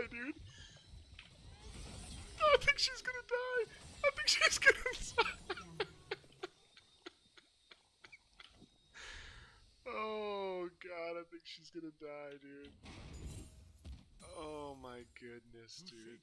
die, dude. I think she's gonna die. I think she's gonna die. oh god, I think she's gonna die, dude. Oh my goodness, dude.